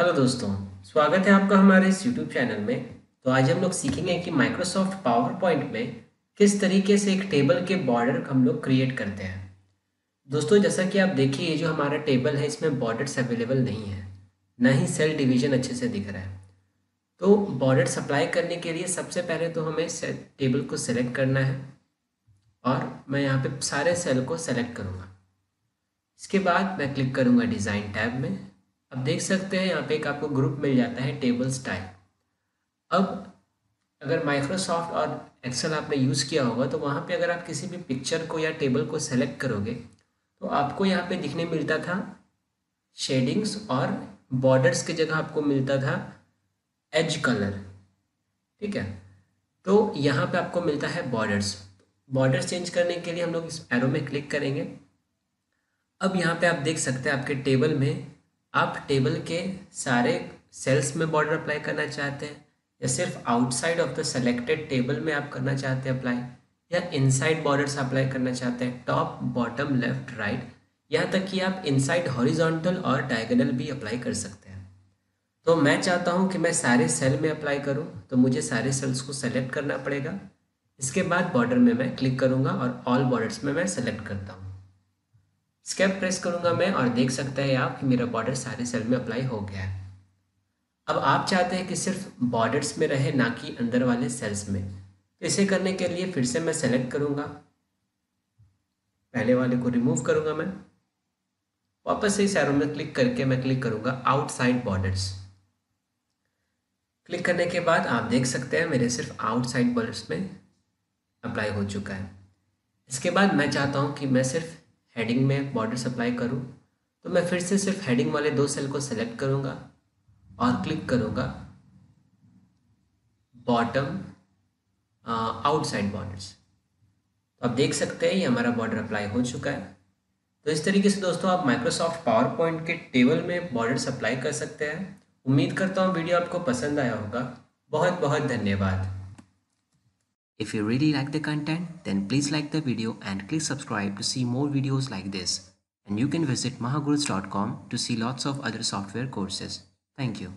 Hello दोस्तों, स्वागत है आपका हमारे इस यूट्यूब चैनल में। तो आज हम लोग सीखेंगे कि माइक्रोसॉफ्ट पावर पॉइंट में किस तरीके से एक टेबल के बॉर्डर हम लोग क्रिएट करते हैं। दोस्तों, जैसा कि आप देखिए, ये जो हमारा टेबल है, इसमें बॉर्डर्स अवेलेबल नहीं है। ना ही सेल डिवीज़न अच्छे से दिख रहा है। तो बॉर्डर सप्लाई करने के लिए सबसे पहले तो हमें टेबल को सेलेक्ट करना है और मैं यहाँ पे सारे सेल को सेलेक्ट करूँगा। इसके बाद मैं क्लिक करूँगा डिज़ाइन टैब में। अब देख सकते हैं यहाँ पे एक आपको ग्रुप मिल जाता है टेबल्स टाइप अब अगर माइक्रोसॉफ्ट और एक्सेल आपने यूज़ किया होगा तो वहाँ पे अगर आप किसी भी पिक्चर को या टेबल को सेलेक्ट करोगे तो आपको यहाँ पे दिखने मिलता था शेडिंग्स और बॉर्डर्स की जगह आपको मिलता था एज कलर ठीक है? तो यहाँ पे आपको मिलता है बॉर्डर्स बॉर्डर्स चेंज करने के लिए हम लोग इस एरो में क्लिक करेंगे। अब यहाँ पे आप देख सकते हैं आपके टेबल में आप टेबल के सारे सेल्स में बॉर्डर अप्लाई करना चाहते हैं, या सिर्फ़ outside of the selected table में आप करना चाहते हैं अप्लाई या इनसाइड बॉर्डर्स अप्लाई करना चाहते हैं टॉप बॉटम लेफ़्ट राइट यहाँ तक कि आप इनसाइड हॉरिजॉन्टल और डायगोनल भी अप्लाई कर सकते हैं। तो मैं चाहता हूँ कि मैं सारे सेल में अप्लाई करूँ तो मुझे सारे सेल्स को सेलेक्ट करना पड़ेगा। इसके बाद बॉर्डर में मैं क्लिक करूँगा और ऑल बॉर्डर्स में मैं सेलेक्ट करता हूँ। स्केप प्रेस करूँगा मैं और देख सकते हैं आप कि मेरा बॉर्डर सारे सेल में अप्लाई हो गया है। अब आप चाहते हैं कि सिर्फ़ बॉर्डर्स में रहे, ना कि अंदर वाले सेल्स में। इसे करने के लिए फिर से मैं सेलेक्ट करूँगा। पहले वाले को रिमूव करूँगा मैं। वापस से इस एरो में क्लिक करके मैं क्लिक करूँगा आउटसाइड बॉर्डर्स क्लिक करने के बाद आप देख सकते हैं मेरे सिर्फ़ आउटसाइड बॉर्डर्स में अप्लाई हो चुका है। इसके बाद मैं चाहता हूँ कि मैं सिर्फ़ हेडिंग में बॉर्डर सप्लाई करूँ तो मैं फिर से सिर्फ़ हेडिंग वाले दो सेल को सेलेक्ट करूँगा और क्लिक करूँगा बॉटम आउटसाइड बॉर्डर्स तो आप देख सकते हैं, ये हमारा बॉर्डर अप्लाई हो चुका है। तो इस तरीके से दोस्तों आप माइक्रोसॉफ्ट पावर पॉइंट के टेबल में बॉर्डर सप्लाई कर सकते हैं। उम्मीद करता हूँ वीडियो आपको पसंद आया होगा। बहुत बहुत धन्यवाद। If you really like the content, then please like the video and click subscribe to see more videos like this. And you can visit mahagurus.com to see lots of other software courses. Thank you.